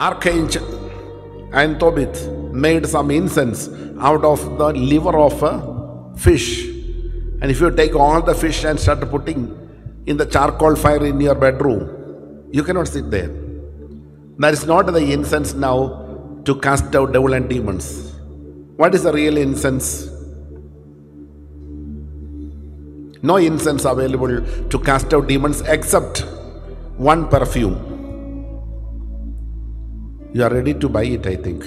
Archangel and Tobit made some incense out of the liver of a fish. And if you take all the fish and start putting in the charcoal fire in your bedroom, you cannot sit there. That is not the incense now to cast out devil and demons. What is the real incense? No incense available to cast out demons except one perfume. You are ready to buy it, I think,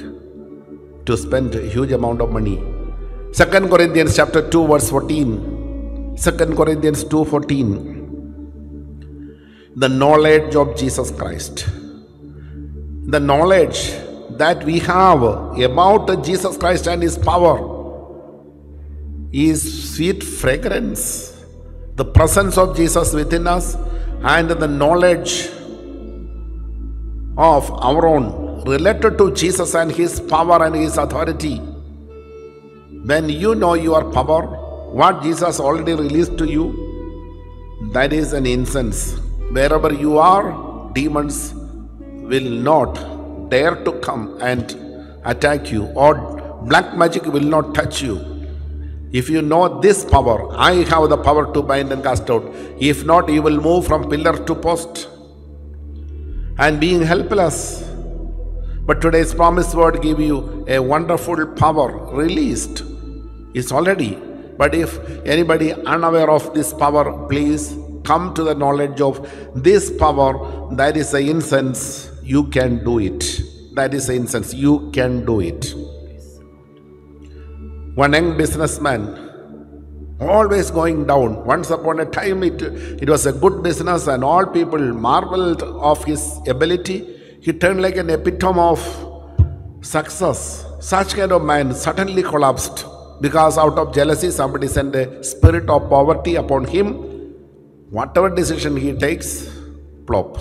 to spend a huge amount of money. Second Corinthians chapter 2, verse 14. Second Corinthians 2 14. The knowledge of Jesus Christ. The knowledge that we have about Jesus Christ and His power is sweet fragrance. The presence of Jesus within us and the knowledge of our own related to Jesus and His power and His authority. When you know your power, what Jesus already released to you, that is an incense. Wherever you are, demons will not dare to come and attack you, or black magic will not touch you. If you know this power, I have the power to bind and cast out. If not, you will move from pillar to post and being helpless. But today's promise word give you a wonderful power released. It's already. But if anybody unaware of this power, please come to the knowledge of this power. That is the incense. You can do it. That is the incense. You can do it. One young businessman, always going down. Once upon a time, it, it was a good business, and all people marveled of his ability. He turned like an epitome of success. Such kind of man suddenly collapsed because out of jealousy, somebody sent a spirit of poverty upon him. Whatever decision he takes, plop.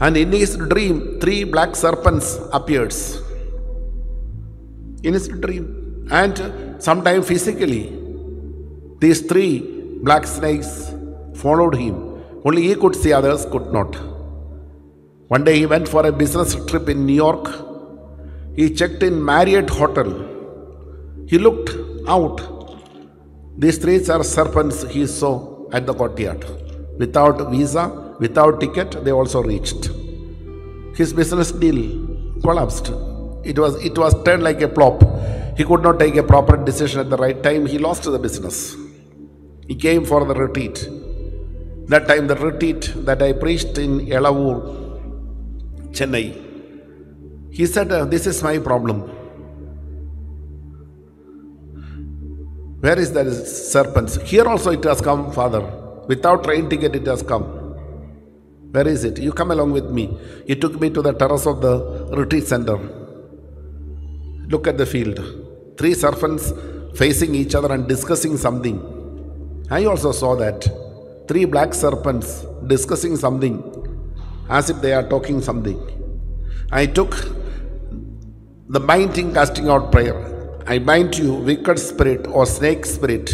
And in his dream, three black serpents appears. In his dream, and sometime physically, these three black snakes followed him. Only he could see, others could not. One day he went for a business trip in New York. He checked in Marriott Hotel. He looked out. These three are serpents he saw at the courtyard. Without visa, without ticket, they also reached. His business deal collapsed. It was it was turned like a plop. He could not take a proper decision at the right time. He lost the business. He came for the retreat. That time, the retreat that I preached in Elavur, Chennai. He said, uh, This is my problem. Where is the serpents? Here also it has come, Father. Without train ticket, it has come. Where is it? You come along with me. He took me to the terrace of the retreat center. Look at the field. Three serpents facing each other and discussing something. I also saw that. Three black serpents discussing something as if they are talking something. I took the binding casting out prayer. I bind you, wicked spirit or snake spirit.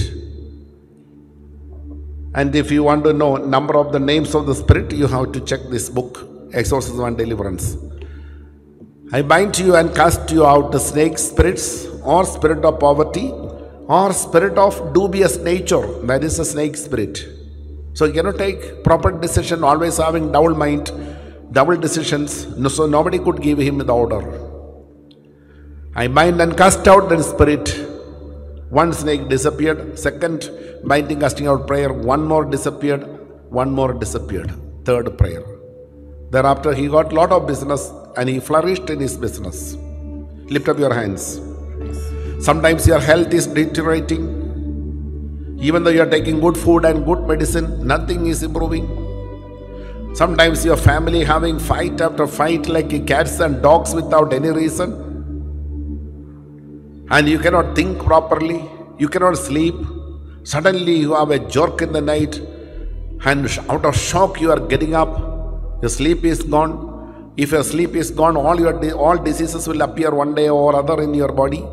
And if you want to know number of the names of the spirit, you have to check this book, Exorcism and Deliverance. I bind you and cast you out the snake spirits or spirit of poverty or spirit of dubious nature. That is a snake spirit. So you cannot take proper decision, always having double mind, double decisions. No, so nobody could give him the order. I bind and cast out the spirit. One snake disappeared. Second binding, casting out prayer. One more disappeared. One more disappeared. Third prayer. Thereafter, he got lot of business and he flourished in his business. Lift up your hands. Sometimes your health is deteriorating. Even though you are taking good food and good medicine, nothing is improving. Sometimes your family having fight after fight like cats and dogs without any reason. And you cannot think properly, you cannot sleep. Suddenly you have a jerk in the night, and out of shock you are getting up. Your sleep is gone. If your sleep is gone, all your all diseases will appear one day or other in your body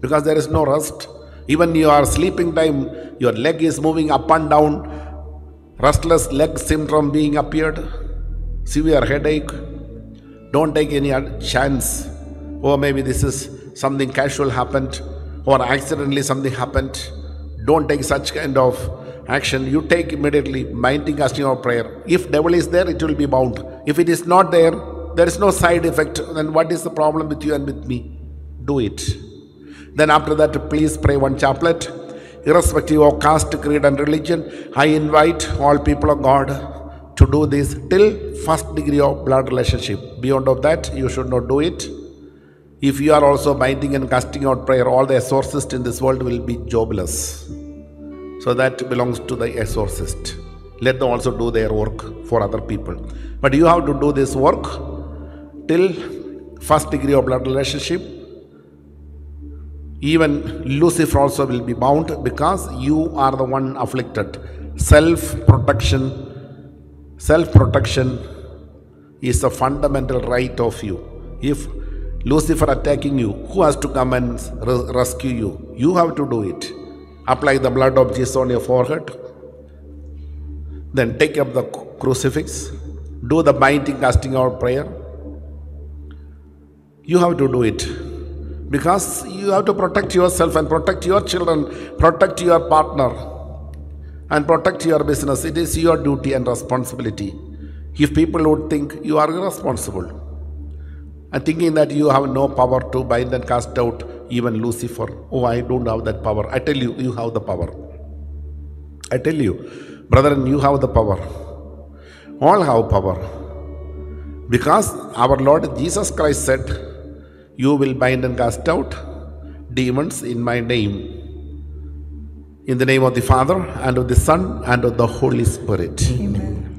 because there is no rest. Even your sleeping time, your leg is moving up and down. Restless leg syndrome being appeared, severe headache. Don't take any chance. Or maybe this is something casual happened or accidentally something happened. Don't take such kind of action. You take immediately binding casting of prayer. If devil is there, it will be bound. If it is not there, there is no side effect. Then what is the problem with you and with me? Do it. Then after that, please pray one chaplet. Irrespective of caste, creed, and religion, I invite all people of God to do this till first degree of blood relationship. Beyond of that, you should not do it. If you are also binding and casting out prayer, all the exorcists in this world will be jobless. So that belongs to the exorcist. Let them also do their work for other people. But you have to do this work till first degree of blood relationship. Even Lucifer also will be bound because you are the one afflicted. Self protection, self protection is a fundamental right of you. If Lucifer attacking you, who has to come and re- rescue you? You have to do it. Apply the blood of Jesus on your forehead. Then take up the crucifix. Do the binding, casting out prayer. You have to do it because you have to protect yourself and protect your children, protect your partner, and protect your business. It is your duty and responsibility. If people would think you are irresponsible and thinking that you have no power to bind and cast out even Lucifer, oh, I don't have that power. I tell you, you have the power. I tell you, brethren, you have the power. All have power. Because our Lord Jesus Christ said, You will bind and cast out demons in my name. In the name of the Father, and of the Son, and of the Holy Spirit. Amen.